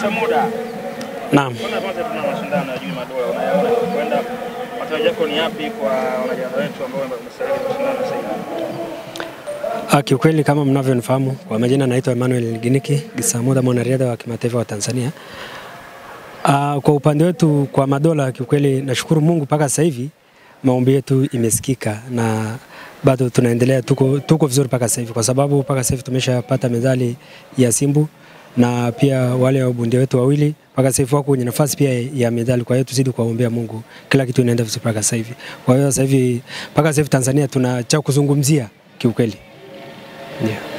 Samuda, Naam. kwanza kwanza tuna mashindano ya juu madola, unayaona kwenda matarajio yako ni yapi kwa wanajana wetu ambao mashindano sasa? Ah, kiukweli kama mnavyonifahamu kwa majina naitwa Emmanuel Giniki Gisamuda, mwanariadha wa kimataifa wa Tanzania. Uh, kwa upande wetu kwa madola, kiukweli nashukuru Mungu mpaka sasa hivi maombi yetu imesikika na bado tunaendelea, tuko, tuko vizuri mpaka sasa hivi, kwa sababu mpaka sasa hivi tumeshapata medali ya Simbu na pia wale wabondia wetu wawili mpaka sasa wako kwenye nafasi pia ya medali. Kwa hiyo tuzidi kuwaombea Mungu, kila kitu inaenda vizuri mpaka sasa hivi. Kwa hiyo sasa hivi mpaka sasa hivi Tanzania tuna cha kuzungumzia kiukweli. Yeah.